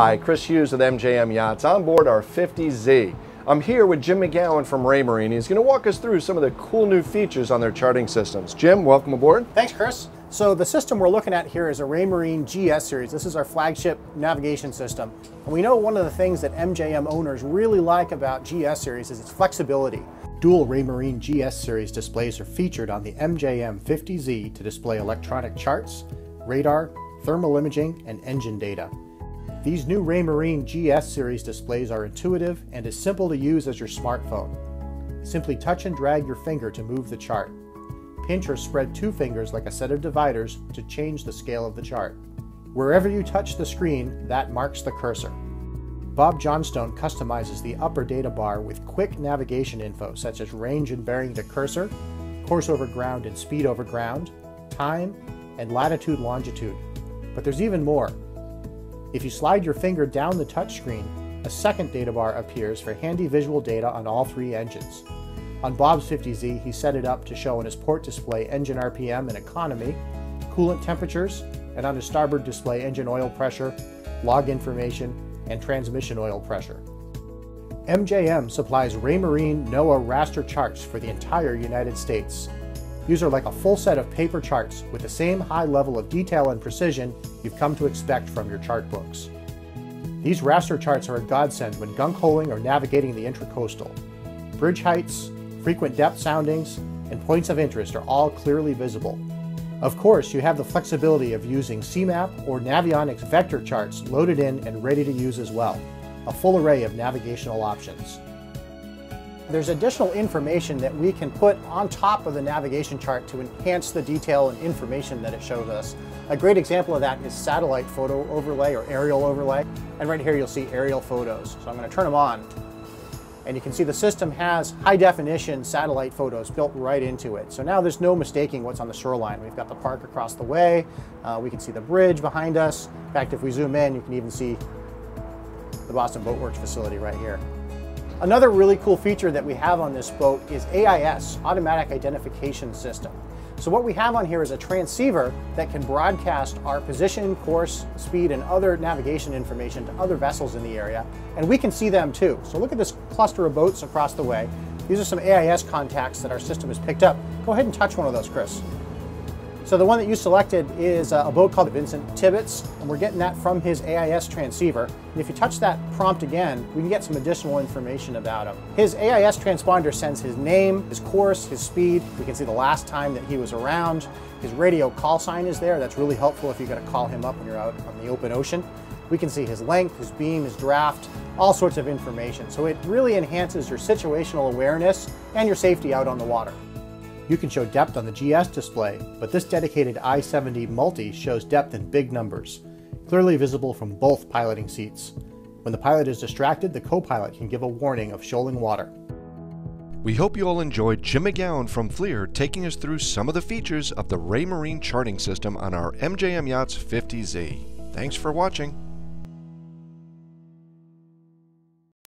Hi, Chris Hughes with MJM Yachts on board our 50Z. I'm here with Jim McGowan from Raymarine. He's going to walk us through some of the cool new features on their charting systems. Jim, welcome aboard. Thanks, Chris. So the system we're looking at here is a Raymarine GS series. This is our flagship navigation system. And we know one of the things that MJM owners really like about GS series is its flexibility. Dual Raymarine GS series displays are featured on the MJM 50Z to display electronic charts, radar, thermal imaging, and engine data. These new Raymarine GS series displays are intuitive and as simple to use as your smartphone. Simply touch and drag your finger to move the chart. Pinch or spread two fingers like a set of dividers to change the scale of the chart. Wherever you touch the screen, that marks the cursor. Bob Johnstone customizes the upper data bar with quick navigation info such as range and bearing to cursor, course over ground and speed over ground, time, and latitude longitude. But there's even more. If you slide your finger down the touchscreen, a second data bar appears for handy visual data on all three engines. On Bob's 50Z, he set it up to show on his port display engine RPM and economy, coolant temperatures, and on his starboard display engine oil pressure, log information, and transmission oil pressure. MJM supplies Raymarine NOAA raster charts for the entire United States. These are like a full set of paper charts with the same high level of detail and precision you've come to expect from your chart books. These raster charts are a godsend when gunk holing or navigating the intracoastal. Bridge heights, frequent depth soundings, and points of interest are all clearly visible. Of course, you have the flexibility of using CMAP or Navionics vector charts loaded in and ready to use as well. A full array of navigational options. There's additional information that we can put on top of the navigation chart to enhance the detail and information that it shows us. A great example of that is satellite photo overlay or aerial overlay. And right here you'll see aerial photos. So I'm going to turn them on. And you can see the system has high definition satellite photos built right into it. So now there's no mistaking what's on the shoreline. We've got the park across the way. Uh, we can see the bridge behind us. In fact, if we zoom in, you can even see the Boston Boat Works facility right here. Another really cool feature that we have on this boat is AIS, Automatic Identification System. So what we have on here is a transceiver that can broadcast our position, course, speed, and other navigation information to other vessels in the area, and we can see them too. So look at this cluster of boats across the way. These are some AIS contacts that our system has picked up. Go ahead and touch one of those, Chris. So the one that you selected is uh, a boat called Vincent Tibbets, and we're getting that from his AIS transceiver. And if you touch that prompt again, we can get some additional information about him. His AIS transponder sends his name, his course, his speed. We can see the last time that he was around. His radio call sign is there. That's really helpful if you're to call him up when you're out on the open ocean. We can see his length, his beam, his draft, all sorts of information. So it really enhances your situational awareness and your safety out on the water. You can show depth on the GS display, but this dedicated i70 Multi shows depth in big numbers, clearly visible from both piloting seats. When the pilot is distracted, the co-pilot can give a warning of shoaling water. We hope you all enjoyed Jim McGowan from FLIR taking us through some of the features of the Raymarine charting system on our MJM Yachts 50Z. Thanks for watching.